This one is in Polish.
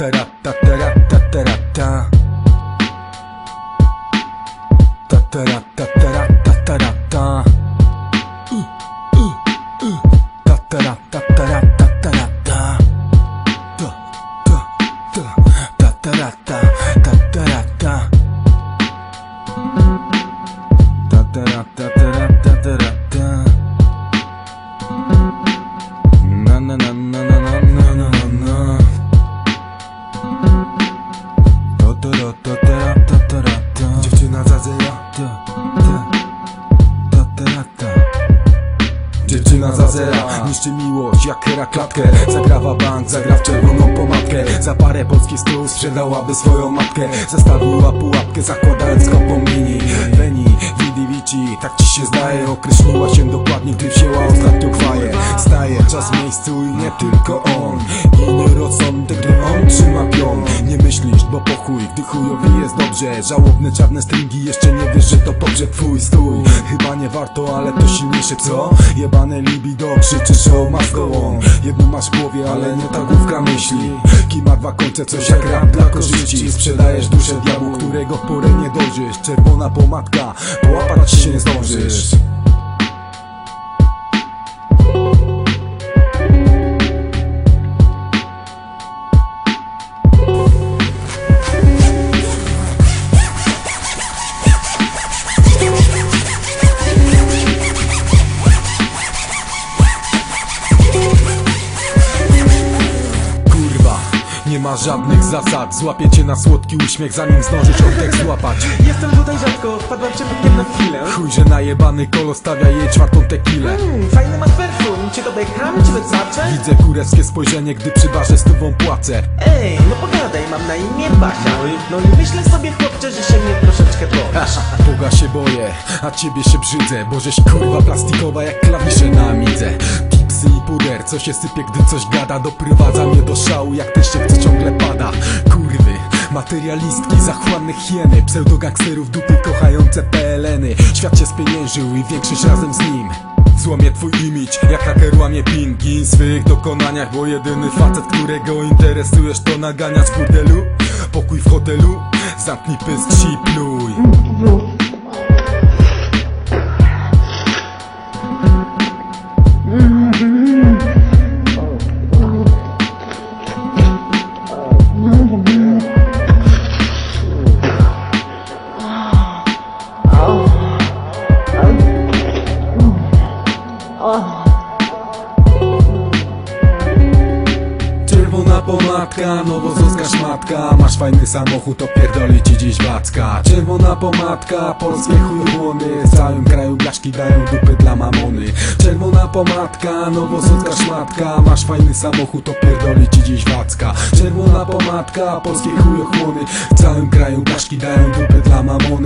Ta-ta-ra-ta-ta-ra-ta-ta-ra-ta. Dziewczyna za zera niszczy miłość jak Hera klatkę. Zagrawa bank, zagra w czerwoną pomadkę. Za parę polskich stół sprzedałaby swoją matkę. Zastawiła pułapkę zakładając kopą mini. Beni, Vidi Vici, tak ci się zdaje. Określiła się dokładnie, gdy wzięła ostatnią kwaję Staje czas miejscu i nie tylko on. Ginie rozsądek, gdy on trzyma pion. Nie myślisz, bo pokój, gdy chujowi jest dobrze. Żałobne czarne stringi, jeszcze nie wiesz, że to pogrzeb twój. Stój. Chyba nie warto, ale to silniejsze co? Jebane libido, krzyczysz o must go Jedno masz w głowie, ale nie ta główka myśli. Kim ma dwa końce, coś jak rap dla korzyści. Sprzedajesz duszę diabłu, którego w porę nie dojrzysz. Czerwona pomadka, połapać się nie zdążysz nie ma żadnych zasad. Złapię cię na słodki uśmiech, zanim zdążysz oddech złapać. Jestem tutaj rzadko, wpadłem przypadkiem na chwilę. Chuj, że najebany kolo stawia jej czwartą tekilę Hmm, fajny masz perfum, czy to Beckham, czy Versace? Widzę kurewskie spojrzenie, gdy przy barze z tobą płacę. Ej, no pogadaj, mam na imię Basia. No i myślę sobie chłopcze, że się mnie troszeczkę boisz Boga się boję, a ciebie się brzydzę Bo żeś kurwa plastikowa jak klawisze na amidze Tipsy i puder, co się sypie, gdy coś gada Doprowadza mnie do szału, jak też się chce materialistki, zachłanne hieny Pseudogangsterów, dupy kochające PLN-y Świat się spieniężył i większość razem z nim. Złamie twój imidż, jak haker łamie pingi. W swych dokonaniach Bo jedyny facet, którego interesujesz to naganiać w burdelu Pokój w hotelu, zamknij pysk i pluj Czerwona pomadka, nowozowska szmatka. Masz fajny samochód, opierdoli ci dziś wacka. Czerwona pomadka, polskie chujobłony W całym kraju blaszki dają dupy dla mamony. Czerwona pomadka, nowozowska szmatka. Masz fajny samochód, opierdoli ci dziś wacka. Czerwona pomadka, polskie chujochłony W całym kraju blaszki dają dupy dla mamony